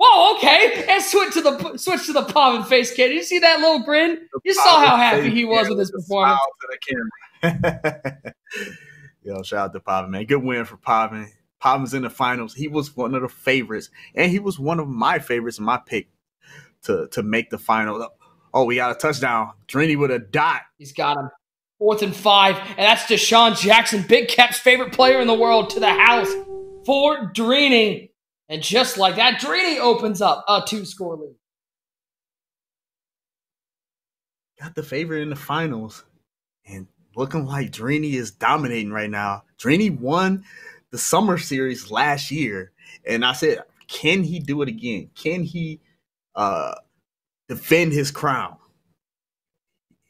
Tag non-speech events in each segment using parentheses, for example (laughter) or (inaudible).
Whoa, okay. And switch to the switch to the Pavin face kid. Did you see that little grin? You saw how happy he was with his performance. (laughs) Yo, shout out to Pavin, man. Good win for Pavin. Pavin's in the finals. He was one of the favorites, and he was one of my favorites in my pick to to make the final. Oh, we got a touchdown. Drini with a dot. He's got him. Fourth and five, and that's DeSean Jackson, Big Cap's favorite player in the world, to the house for Drini. And just like that, Drini opens up a two-score lead. Got the favorite in the finals, and looking like Drini is dominating right now. Drini won the summer series last year, and I said, can he do it again? Can he uh, defend his crown?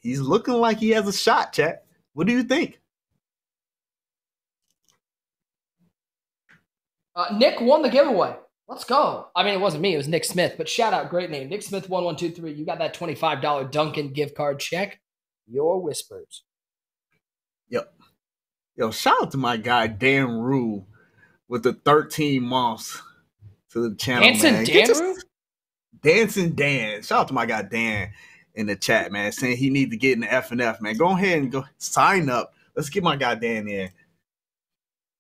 He's looking like he has a shot, chat. What do you think? Uh, Nick won the giveaway. Let's go. I mean, it wasn't me, it was Nick Smith, but shout out, great name. Nick Smith 1123. You got that $25 Dunkin' gift card check. Your whispers. Yep. Yo, shout out to my guy Dan Rue with the 13 months to the channel. Dancing man. Dan Rue? Dancing Dan. Shout out to my guy Dan in the chat, man, saying he need to get in the F and F, man. Go ahead and go sign up. Let's get my guy Dan in.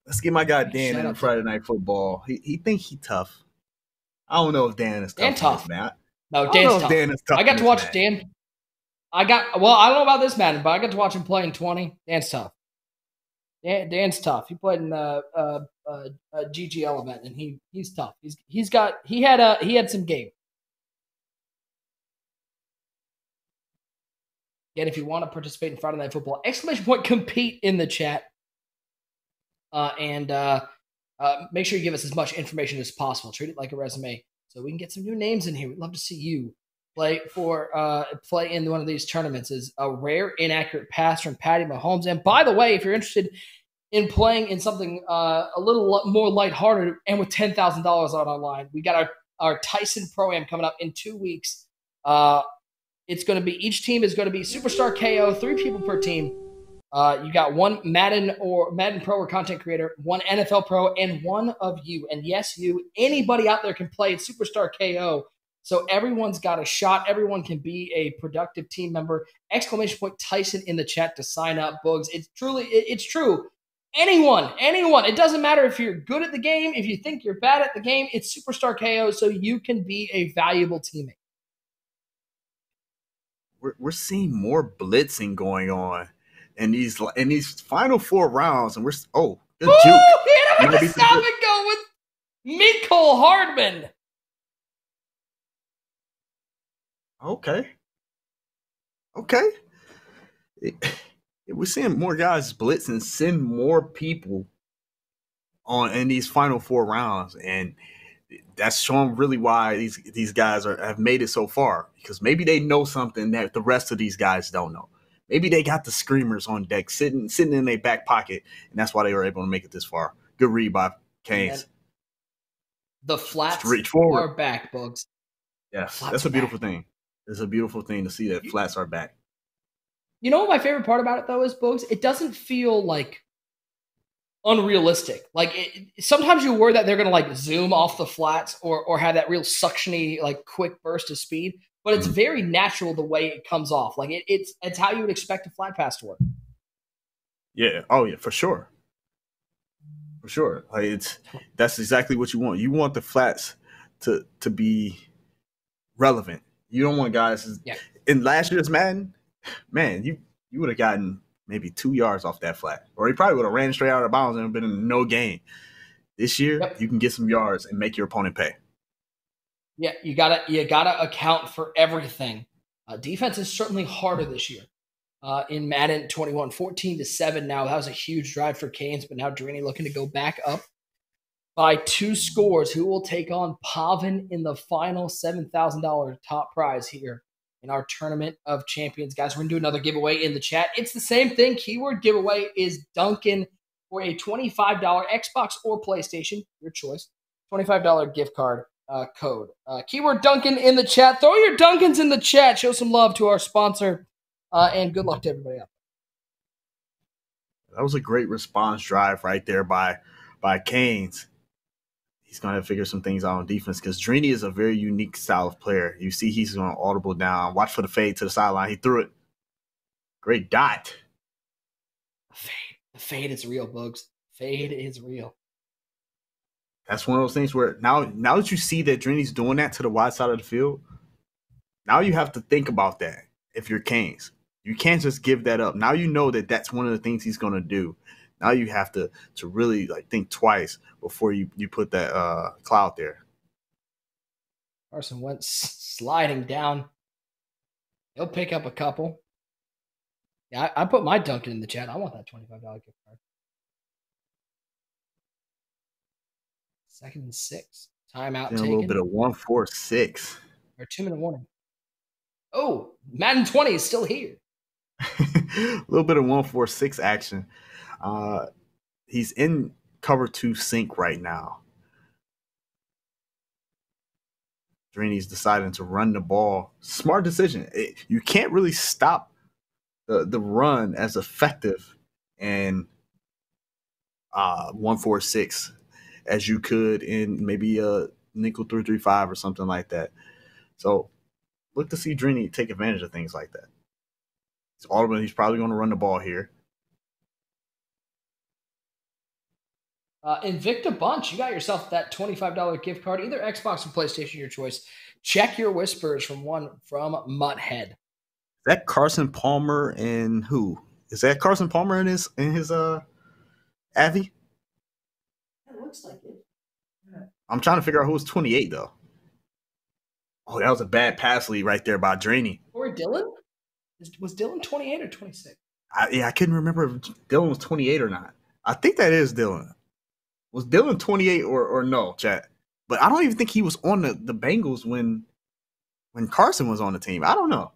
Let's get my guy Dan in Friday Night Football. He he think he tough. I don't know if Dan is tough. Dan tough, man. No, Dan's tough. Dan is tough. I got to watch. Dan. I got well. I don't know about this Madden, but I got to watch him play in twenty. Dan's tough. Dan, Dan's tough. He played in a, a, a GGL event, and he he's tough. He's he's got he had a he had some game. Again, if you want to participate in Friday Night Football, exclamation point compete in the chat. Uh, and uh, uh, make sure you give us as much information as possible. Treat it like a resume so we can get some new names in here. We'd love to see you play for uh, play in one of these tournaments. Is a rare inaccurate pass from Patty Mahomes. And by the way, if you're interested in playing in something uh, a little more lighthearted and with ten thousand dollars on online, we got our our Tyson Pro Am coming up in two weeks. Uh, it's going to be each team is going to be superstar KO, three people per team. Uh, you got one Madden or Madden Pro or content creator, one NFL Pro, and one of you. And yes, you, anybody out there can play Superstar KO. So everyone's got a shot. Everyone can be a productive team member. Exclamation point Tyson in the chat to sign up, Bugs. It's truly, it's true. Anyone, anyone. It doesn't matter if you're good at the game, if you think you're bad at the game, it's Superstar KO so you can be a valuable teammate we're, we're seeing more blitzing going on in these in these final four rounds, and we're oh Ooh, juke. Hit him with the stop and go with Hardman. Okay. Okay. It, it, we're seeing more guys blitz and send more people on in these final four rounds, and that's showing really why these these guys are have made it so far because maybe they know something that the rest of these guys don't know. Maybe they got the screamers on deck sitting sitting in their back pocket, and that's why they were able to make it this far. Good read by Canes. The flats reach forward. are back, Bugs. Yes, flats that's a beautiful back. thing. It's a beautiful thing to see that flats are back. You know what my favorite part about it though is, Bugs? It doesn't feel like unrealistic. Like it, sometimes you worry that they're gonna like zoom off the flats or or have that real suctiony like quick burst of speed, but it's mm-hmm. very natural the way it comes off. Like it, it's it's how you would expect a flat pass to work. Yeah. Oh yeah, for sure. For sure. Like it's that's exactly what you want. You want the flats to to be relevant. You don't want guys yeah. in last year's Madden, man, you you would have gotten maybe two yards off that flat, or he probably would have ran straight out of bounds and been in no game. This year, yep. you can get some yards and make your opponent pay. Yeah, you gotta you gotta account for everything. Uh, defense is certainly harder this year. Uh, in Madden 21, 14 to 7 now. That was a huge drive for Canes, but now Drini looking to go back up by two scores. Who will take on Pavin in the final $7,000 top prize here in our tournament of champions. Guys, we're going to do another giveaway in the chat. It's the same thing. Keyword giveaway is Dunkin' for a $25 Xbox or PlayStation, your choice, $25 gift card uh, code. Uh, keyword Dunkin' in the chat. Throw your Dunkins in the chat. Show some love to our sponsor. Uh, and good luck to everybody else. That was a great response drive right there by by Canes. he's going to figure some things out on defense because Drini is a very unique style of player. You see, he's going to audible down. Watch for the fade to the sideline. He threw it. Great dot. Fade. The fade is real, Bugs. Fade is real. That's one of those things where now, now that you see that Drini's doing that to the wide side of the field, now you have to think about that. If you're Canes, you can't just give that up. Now you know that that's one of the things he's going to do. Now you have to to really like think twice before you you put that uh cloud there. Carson went sliding down. He'll pick up a couple. Yeah, I, I put my Dunkin' in the chat. I want that twenty-five dollar gift card. Second and six. Timeout. A little bit of one four six. Or two minute warning. Oh, Madden twenty is still here. a (laughs) little bit of one four six action. Uh, he's in cover two sink right now. Drini's deciding to run the ball. Smart decision. It, you can't really stop the, the run as effective in uh, 146 as you could in maybe a nickel 335 or something like that. So look to see Drini take advantage of things like that. It's ultimately he's probably going to run the ball here. Uh, Invicta Bunch, you got yourself that $25 gift card, either Xbox or PlayStation, your choice. Check your whispers from one from MutHead. Is that Carson Palmer and who? Is that Carson Palmer in his in his uh Avi? Looks like it. I'm trying to figure out who was 28 though. Oh, that was a bad pass lead right there by Drini. Or Dylan? Was Dylan 28 or 26? I, yeah, I couldn't remember if Dylan was 28 or not. I think that is Dylan. Was Dylan 28 or or no, chat? But I don't even think he was on the, the Bengals when when Carson was on the team. I don't know.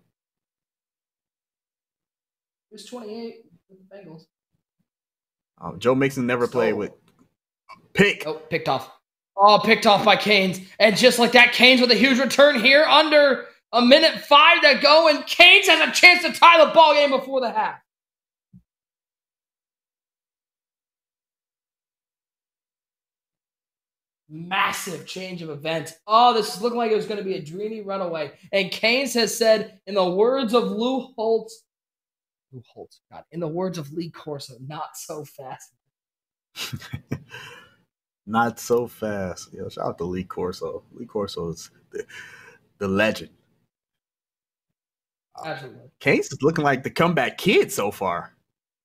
He was 28 with the Bengals. Oh, Joe Mixon never played with pick. Oh, picked off. Oh, picked off by Canes. And just like that, Canes with a huge return here under a minute five to go, and Canes has a chance to tie the ball game before the half. massive change of events. Oh, this is looking like it was going to be a Drini runaway. And Canes has said, in the words of Lou Holtz, Lou Holtz, God, in the words of Lee Corso, not so fast. (laughs) not so fast. Yo, shout out to Lee Corso. Lee Corso is the, the legend. Uh, Absolutely. Canes is looking like the comeback kid so far.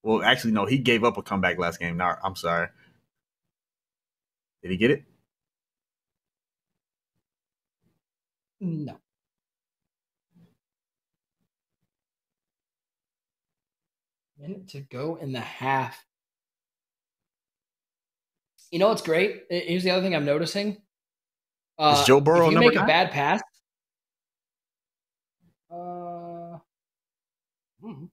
Well, actually, no, he gave up a comeback last game. No, I'm sorry. Did he get it? No. Minute to go in the half. You know what's great? Here's the other thing I'm noticing. Uh, Is Joe Burrow if you make nine? a bad pass? Uh, hmm.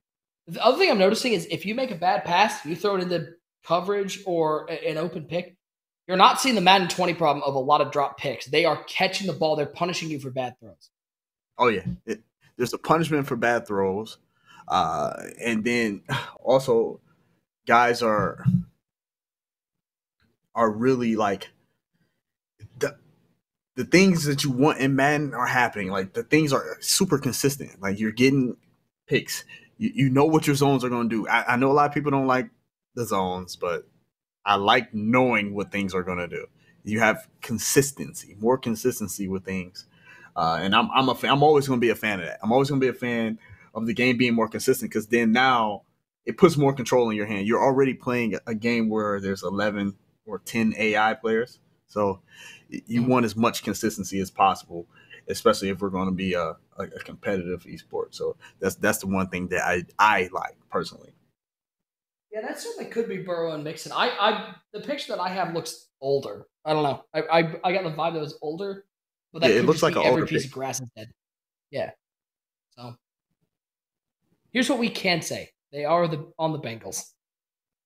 The other thing I'm noticing is if you make a bad pass, you throw it into coverage or an open pick, you're not seeing the Madden 20 problem of a lot of drop picks. They are catching the ball. They're punishing you for bad throws. Oh yeah, it, there's a punishment for bad throws, uh, and then (sighs) also guys are are really like the the things that you want in Madden are happening. Like the things are super consistent. Like you're getting picks. You, you know what your zones are going to do. I, I know a lot of people don't like the zones, but I like knowing what things are going to do. You have consistency, more consistency with things, uh, and I'm I'm a fan, I'm always going to be a fan of that. I'm always going to be a fan of the game being more consistent because then now it puts more control in your hand. You're already playing a game where there's 11 or 10 AI players, so you mm-hmm. want as much consistency as possible, especially if we're going to be a, a, a competitive esport. So that's that's the one thing that I I like personally. Yeah, that certainly could be Burrow and Mixon. I, I, the picture that I have looks older. I don't know. I, I, I got the vibe that was older, but that yeah, it looks like every piece pick. of grass is dead. Yeah. So here's what we can say: they are the on the Bengals.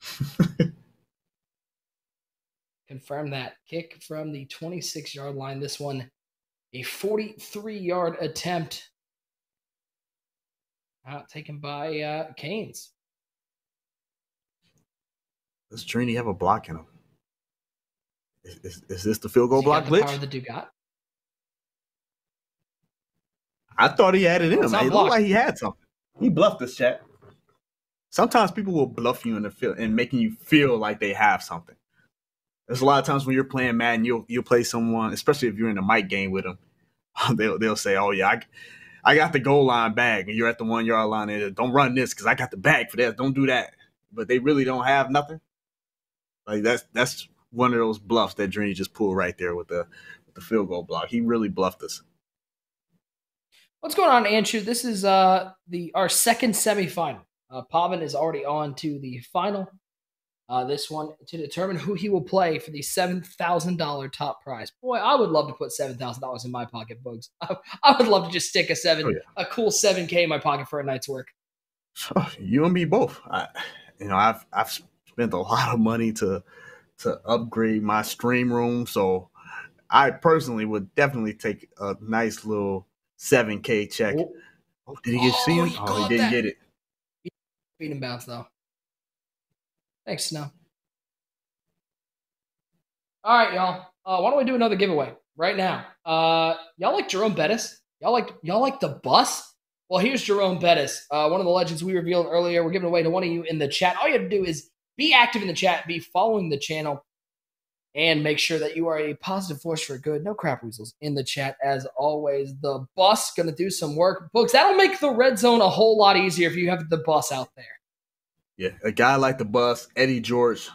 (laughs) Confirm that kick from the 26 yard line. This one, a 43 yard attempt, uh, taken by uh, Canes. Does Drini have a block in him? Is, is, is this the field goal Does block got the glitch? power that dude got? I thought he had it in him. it's not It looked like he had something. He bluffed us, chat. Sometimes people will bluff you in the field and making you feel like they have something. There's a lot of times when you're playing Madden, you'll you'll play someone, especially if you're in a mic game with them. (laughs) They'll they'll say, "Oh yeah, I, I got the goal line bag," and you're at the one yard line. And don't run this because I got the bag for that. Don't do that. But they really don't have nothing. Like that's that's one of those bluffs that Drini just pulled right there with the with the field goal block. He really bluffed us. What's going on, Anshu? This is uh the our second semifinal. Uh, Pavin is already on to the final. Uh, this one to determine who he will play for the seven thousand dollar top prize. Boy, I would love to put seven thousand dollars in my pocket, Bugs. (laughs) I, I would love to just stick a seven, Oh, yeah. a cool seven k in my pocket for a night's work. you and me both. I, you know, I've I've spent a lot of money to to upgrade my stream room, so I personally would definitely take a nice little seven k check. Oh, Oh, did he get Oh, seen? he Oh, he didn't that. get it. Feed and bounce though. Thanks, Snow. All right, y'all. Uh, why don't we do another giveaway right now? Uh, y'all like Jerome Bettis? Y'all like y'all like the bus? Well, here's Jerome Bettis, uh, one of the legends we revealed earlier. We're giving away to one of you in the chat. All you have to do is be active in the chat, be following the channel, and make sure that you are a positive force for good. No crap weasels in the chat as always. The bus gonna do some work, books. That'll make the red zone a whole lot easier if you have the bus out there. Yeah, a guy like the bus, Eddie George,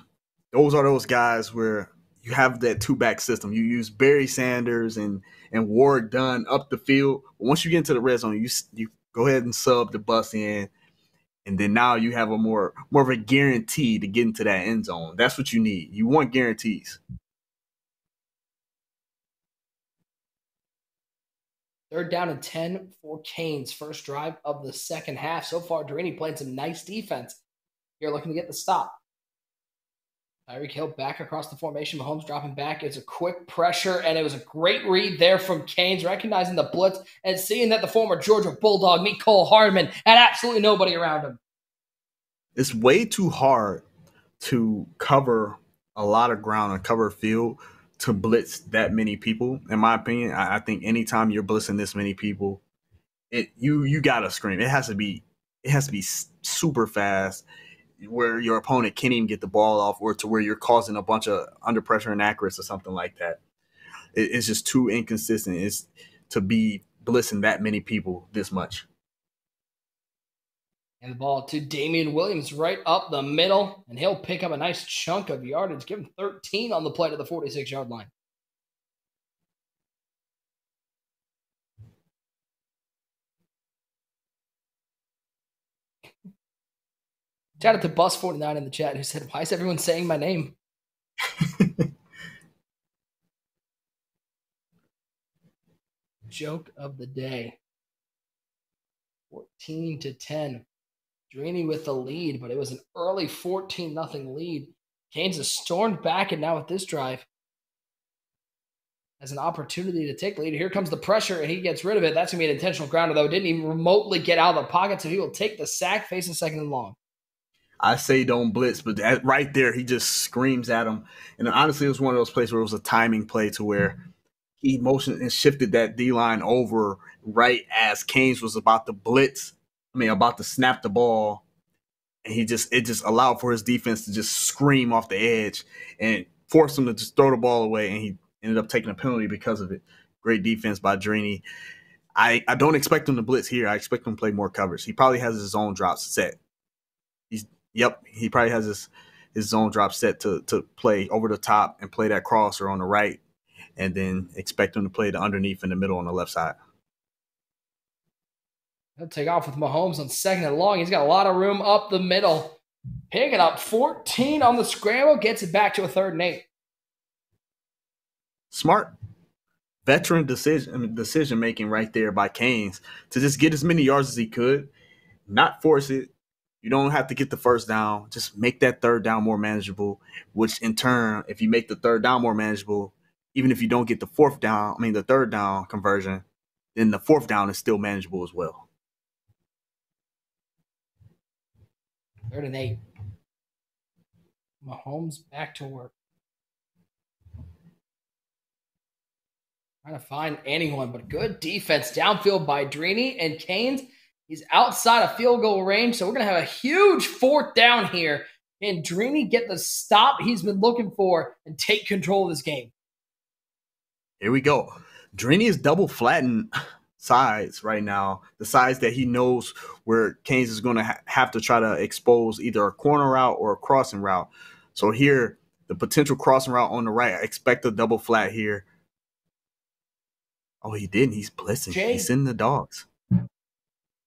those are those guys where you have that two back system. You use Barry Sanders and and Warrick Dunn up the field. Once you get into the red zone, you you go ahead and sub the bus in, and then now you have a more more of a guarantee to get into that end zone. That's what you need. You want guarantees. Third down and 10 for Canes. First drive of the second half. So far, Drini playing some nice defense. Looking to get the stop. Tyreek Hill back across the formation. Mahomes dropping back. It's a quick pressure, and it was a great read there from Canes, recognizing the blitz and seeing that the former Georgia Bulldog, Mecole Hardman, had absolutely nobody around him. It's way too hard to cover a lot of ground and cover field to blitz that many people. In my opinion, I, I think anytime you're blitzing this many people, it you you gotta scream. It has to be it has to be super fast, where your opponent can't even get the ball off, or to where you're causing a bunch of under pressure inaccuracy or something like that. It, it's just too inconsistent. It's to be blitzing that many people this much. And the ball to Damien Williams right up the middle, and he'll pick up a nice chunk of yardage. Give him 13 on the play to the 46 yard line. Shout out to Bus49 in the chat who said, Why is everyone saying my name? (laughs) Joke of the day 14 to 10. Drini with the lead, but it was an early 14 nothing lead. Canes has stormed back, and now with this drive, has an opportunity to take the lead. Here comes the pressure, and he gets rid of it. That's going to be an intentional grounder, though. Didn't even remotely get out of the pocket, so he will take the sack, facing second and long. I say don't blitz, but that right there, he just screams at him. And honestly, it was one of those plays where it was a timing play to where he motioned and shifted that D line over right as Canes was about to blitz. I mean, about to snap the ball, and he just it just allowed for his defense to just scream off the edge and force him to just throw the ball away, and he ended up taking a penalty because of it. Great defense by Drini. I, I don't expect him to blitz here. I expect him to play more coverage. He probably has his own drops set. Yep, he probably has his his zone drop set to to play over the top and play that crosser on the right, and then expect him to play the underneath in the middle on the left side. He'll take off with Mahomes on second and long. He's got a lot of room up the middle. Picking up 14 on the scramble, gets it back to a third and eight. Smart veteran decision I mean, decision making right there by Canes to just get as many yards as he could, not force it. You don't have to get the first down. Just make that third down more manageable. Which in turn, if you make the third down more manageable, even if you don't get the fourth down, I mean the third down conversion, then the fourth down is still manageable as well. Third and eight. Mahomes back to work. Trying to find anyone, but good defense downfield by Drini and Canes. He's outside of field goal range, so we're going to have a huge fourth down here. And Drini get the stop he's been looking for and take control of this game? Here we go. Drini is double flattened sides right now, the sides that he knows where Canes is going to ha- have to try to expose either a corner route or a crossing route. So here, the potential crossing route on the right, I expect a double flat here. Oh, he didn't. He's blitzing. Jay, He's in the dogs.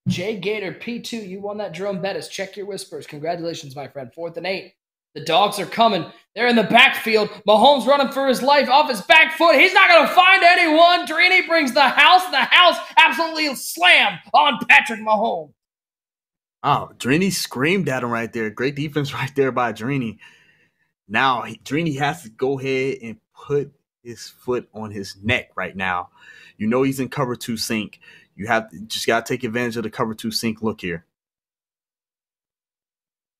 Jay Gator P2, you won that Jerome Bettis. Check your whispers. Congratulations, my friend. Fourth and eight. The dogs are coming. They're in the backfield. Mahomes running for his life off his back foot. He's not going to find anyone. Drini brings the house. The house absolutely slam on Patrick Mahomes. Oh, Drini screamed at him right there. Great defense (laughs) right there by Drini. Now, Drini has to go ahead and put his foot on his neck right now. You know he's in cover two sink. You have to, just got to take advantage of the cover two sink look here.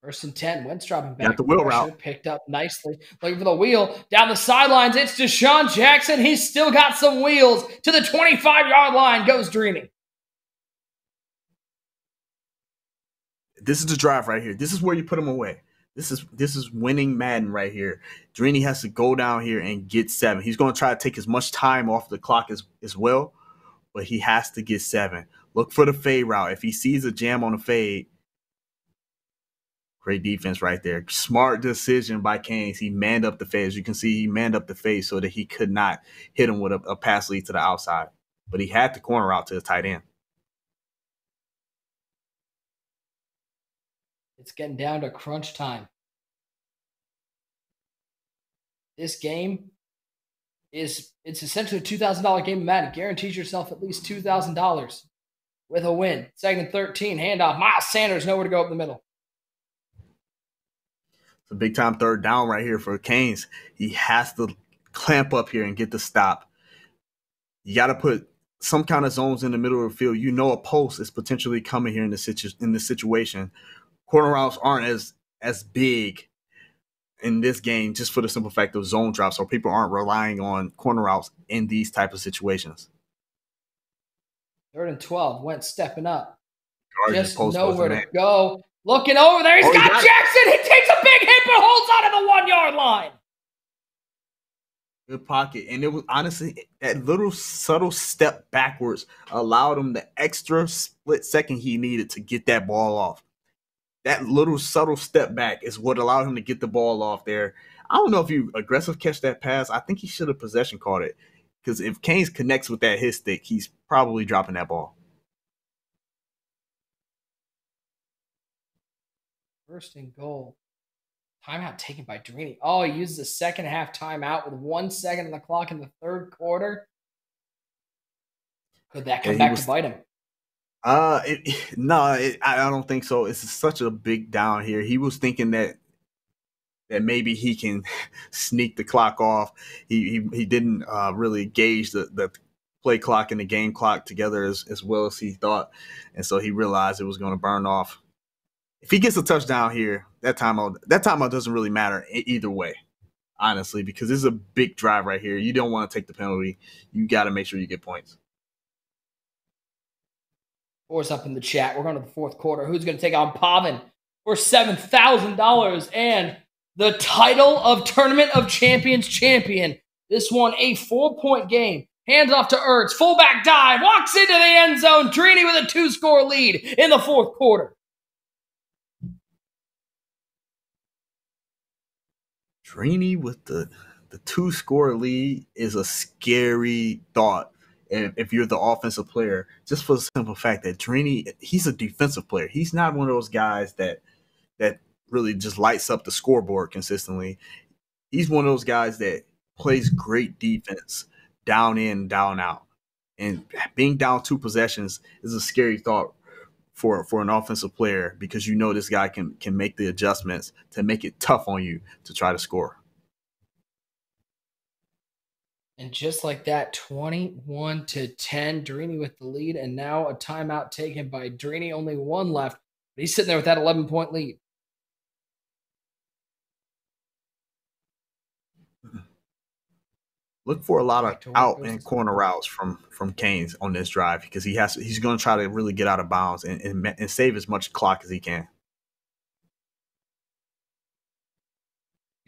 First and 10. Wentz dropping back. Got the wheel route. Picked up nicely. Looking for the wheel. Down the sidelines. It's DeSean Jackson. He's still got some wheels. To the 25 yard line goes Drini. This is the drive right here. This is where you put him away. This is this is winning Madden right here. Drini has to go down here and get seven. He's going to try to take as much time off the clock as, as well, but he has to get seven. Look for the fade route. If he sees a jam on the fade, Great defense right there. Smart decision by Canes. He manned up the face. You can see he manned up the fade so that he could not hit him with a, a pass lead to the outside. But he had the corner out to the tight end. It's getting down to crunch time. This game is it's essentially a two thousand dollar game of Madden. Guarantees yourself at least two thousand dollars with a win. Second and thirteen, handoff. Miles Sanders nowhere to go up the middle. It's a big time third down right here for Canes. He has to clamp up here and get the stop. You got to put some kind of zones in the middle of the field. You know a post is potentially coming here in this situ- in this situation. Corner routes aren't as as big in this game just for the simple fact of zone drops, so people aren't relying on corner routes in these type of situations. Third and twelve, Wentz stepping up. Just nowhere to go. Looking over there. He's oh, got, got Jackson. It. He takes a big hit but holds on to the one yard line. Good pocket. And it was honestly that little subtle step backwards allowed him the extra split second he needed to get that ball off. That little subtle step back is what allowed him to get the ball off there. I don't know if you aggressive catch that pass. I think he should have possession caught it. Because if Canes connects with that hit stick, he's probably dropping that ball. First and goal. Timeout taken by Drini. Oh, he uses the second half timeout with one second on the clock in the third quarter. Could that come back was, to bite him? Uh, it, (laughs) no, it, I don't think so. It's such a big down here. He was thinking that that maybe he can (laughs) sneak the clock off. He he, he didn't uh, really gauge the, the play clock and the game clock together as, as well as he thought, and so he realized it was going to burn off if he gets a touchdown here, that timeout that timeout doesn't really matter either way, honestly, because this is a big drive right here. You don't want to take the penalty. You got to make sure you get points. Four's up in the chat. We're going to the fourth quarter. Who's going to take on Pavin for seven thousand dollars and the title of Tournament of Champions champion? This one a four point game. Hands off to Ertz. Fullback dive. Walks into the end zone. Drini with a two score lead in the fourth quarter. Drini with the the two score lead is a scary thought. If, if you're the offensive player, just for the simple fact that Drini, he's a defensive player. He's not one of those guys that that really just lights up the scoreboard consistently. He's one of those guys that plays great defense down in, down out. And being down two possessions is a scary thought for for an offensive player because you know this guy can can make the adjustments to make it tough on you to try to score. And just like that, 21 to 10, Drini with the lead, and now a timeout taken by Drini. Only one left, but he's sitting there with that 11 point lead. (laughs) look for a lot of out and corner routes from from Canes on this drive because he has he's going to try to really get out of bounds and, and, and save as much clock as he can.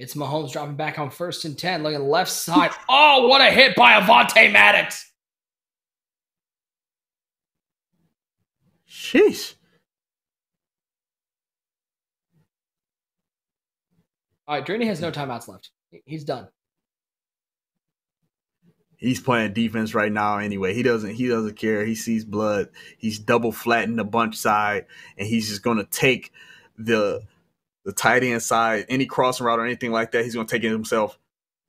It's Mahomes dropping back on first and 10. Look at the left side. Oh, what a hit by Avonte Maddox. Sheesh. All right, Drini has no timeouts left. He's done he's playing defense right now anyway. He doesn't he doesn't care. He sees blood. He's double flattened the bunch side, and he's just gonna take the the tight end side, any crossing route or anything like that. He's gonna take it himself.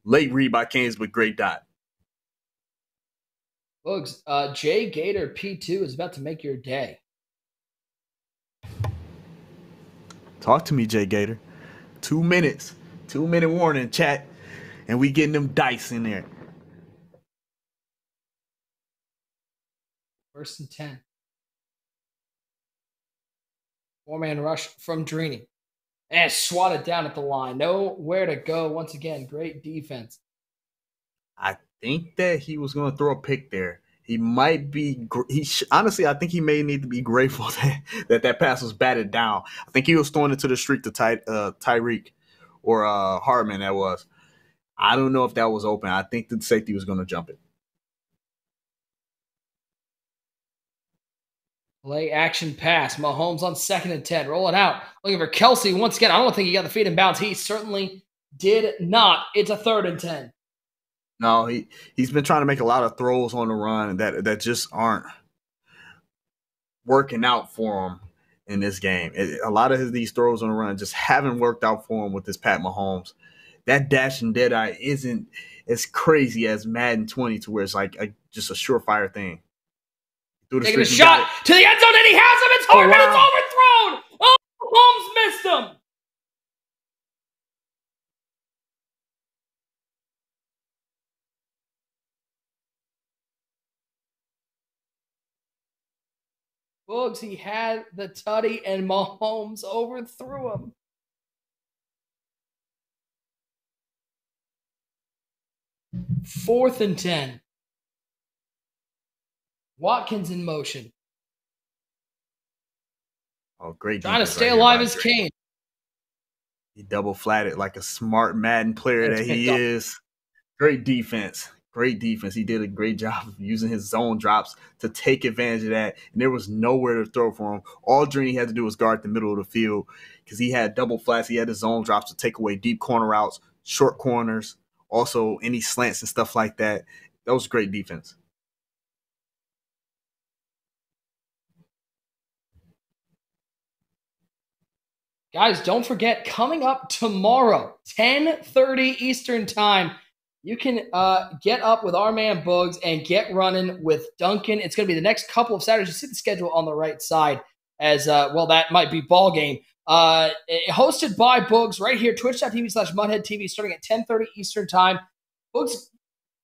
Late read by Canes, but great dot. Bugs, uh, Jay Gator P2 is about to make your day. Talk to me, Jay Gator. Two minutes. Two minute warning, chat. And we getting them dice in there. First and 10. Four man rush from Drini. And swatted down at the line. Nowhere to go. Once again, great defense. I think that he was going to throw a pick there. He might be. He honestly, I think he may need to be grateful (laughs) that that, that pass was batted down. I think he was throwing it to the streak to Ty, uh, Tyreek or uh. That was. I don't know if that was open. I think the safety was going to jump it. Play action pass. Mahomes on second and 10. Rolling out. Looking for Kelce. once again. I don't think he got the feet in bounds. He certainly did not. It's a third and 10. No, he, he's been trying to make a lot of throws on the run that, that just aren't working out for him in this game. It, a lot of his, these throws on the run just haven't worked out for him with this Pat Mahomes. That dash and dead eye isn't as crazy as Madden 20 to where it's like a, just a surefire thing. Taking a shot to the end zone, and he has him. It's. Oh, wow. It's overthrown. Oh, Holmes missed him. Boogs, he had the tutty, and Mahomes overthrew him. Fourth and 10. Watkins in motion. Oh, great. Trying to stay right alive as Kane. He double flatted like a smart Madden player That's that he is. Great defense. Great defense. He did a great job of using his zone drops to take advantage of that. And there was nowhere to throw for him. All Drini had to do was guard the middle of the field because he had double flats. He had his zone drops to take away deep corner routes, short corners, also any slants and stuff like that. That was great defense. Guys, don't forget, coming up tomorrow, 10.30 Eastern Time, you can uh, get up with our man Bugs and get running with Dunkin'. It's going to be the next couple of Saturdays. You see the schedule on the right side as, uh, well, that might be ball game. Uh, hosted by Bugs right here, twitch.tv slash MutHead TV, starting at 10.30 Eastern Time. Bugs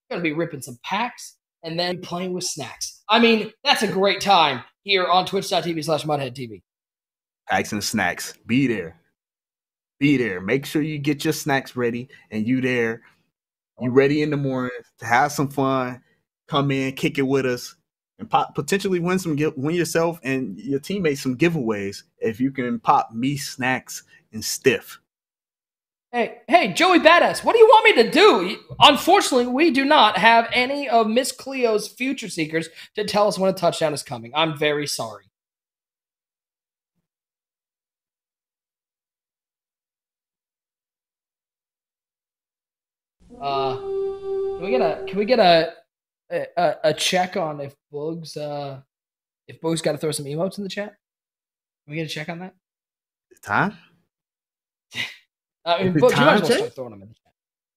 going to be ripping some packs and then playing with snacks. I mean, that's a great time here on twitch.tv slash MutHead TV packs and snacks. Be there. Be there. Make sure you get your snacks ready and you there. You ready in the morning to have some fun. Come in, kick it with us, and pop, potentially win some win yourself and your teammates some giveaways if you can pop me snacks and stiff. Hey, hey, Joey Badass, what do you want me to do? Unfortunately, we do not have any of Miss Cleo's future seekers to tell us when a touchdown is coming. I'm very sorry. Uh, can we get a can we get a a, a check on if Bugs uh if Bugs got to throw some emotes in the chat? Can we get a check on that? Time. (laughs) I mean, time, you might well start throwing them in the chat.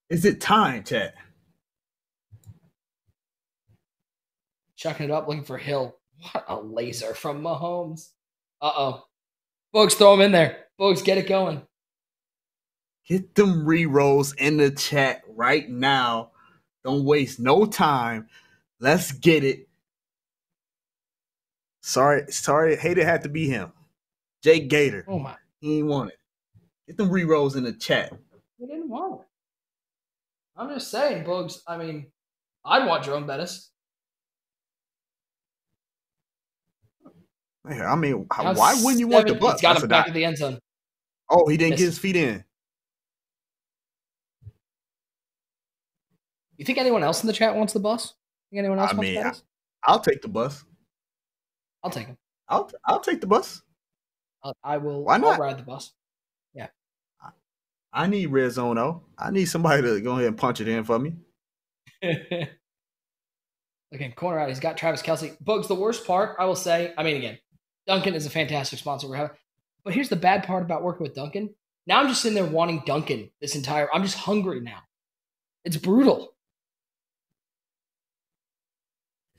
Is it time, chat? Chucking it up, looking for Hill. What a laser from Mahomes. Uh oh. Bugs, throw him in there. Bugs, get it going. Hit them re rolls in the chat right now. Don't waste no time. Let's get it. Sorry, sorry, hate it had to be him. Jake Gator. Oh my. He ain't want it. Get them re rolls in the chat. He didn't want it. I'm just saying, Bugs. I mean, I'd want Jerome Bettis. I mean, why wouldn't you want the Bucks? Got him back die. the end zone. Oh, he didn't get his feet in. You think anyone else in the chat wants the bus? Think anyone else I wants mean, Bettis? I'll take the bus. I'll take him. I'll I'll take the bus. I'll, I will. Why I'll not? ride the bus. Yeah. I need red zone though. I need somebody to go ahead and punch it in for me. (laughs) again, corner out. He's got Travis Kelce. Bugs. The worst part, I will say. I mean, again, Dunkin' is a fantastic sponsor we're having. But here's the bad part about working with Dunkin'. Now I'm just sitting there wanting Dunkin' this entire. I'm just hungry now. It's brutal.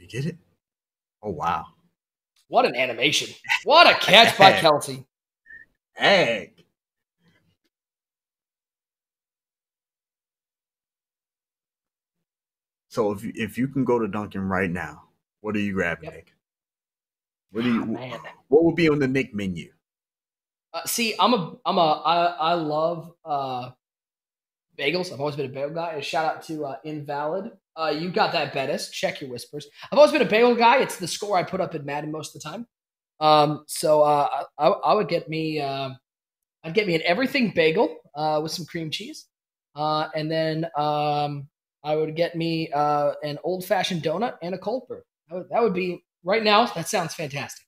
You get it? Oh wow. What an animation! What a catch by (laughs) Kelce. Egg. So if you, if you can go to Dunkin' right now, what are you grabbing? Yep. Nick? What do you? Man. What would be on the Nick menu? Uh, see, I'm a, I'm a, I, I love uh, bagels. I've always been a bagel guy. A shout out to uh, Invalid. Uh, you got that, Bettis. Check your whispers. I've always been a bagel guy. It's the score I put up in Madden most of the time. Um, so uh, I, I would get me, uh, I'd get me an everything bagel uh, with some cream cheese, uh, and then um, I would get me uh, an old fashioned donut and a cold brew. That would, that would be right now. That sounds fantastic.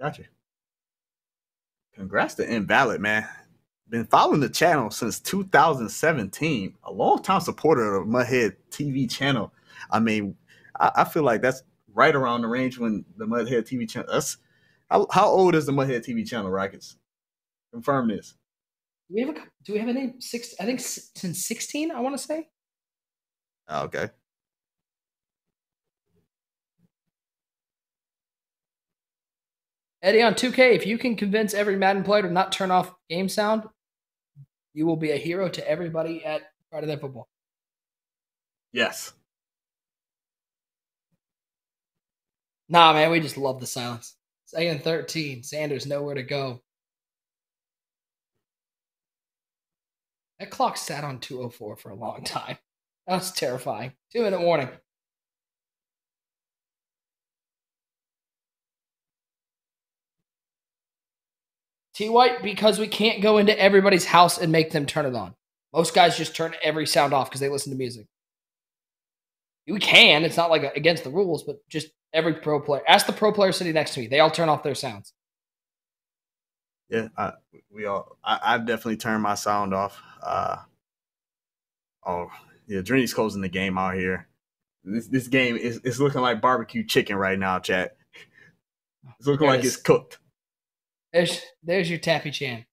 Gotcha. Congrats to Invalid, man. Been following the channel since 2017. A long time supporter of MutHead TV channel. I mean, I, I feel like that's right around the range when the MutHead TV channel. That's how, how old is the MutHead TV channel, Rockets? Confirm this. Do we have a do we have a name? Six? I think since sixteen. I want to say. Oh, okay. Eddie on 2K, if you can convince every Madden player to not turn off game sound, you will be a hero to everybody at Friday Night Football. Yes. Nah, man, we just love the silence. Second and 13. Sanders nowhere to go. That clock sat on 204 for a long (laughs) time. That was terrifying. Two minute warning. T White, because we can't go into everybody's house and make them turn it on. Most guys just turn every sound off because they listen to music. You can. It's not like against the rules, but just every pro player. Ask the pro player sitting next to me. They all turn off their sounds. Yeah, I, we all. I, I definitely turned my sound off. Uh, oh, yeah, Drini's closing the game out here. This this game is it's looking like barbecue chicken right now, chat. It's looking it like it's cooked. There's there's your Tappy Chan.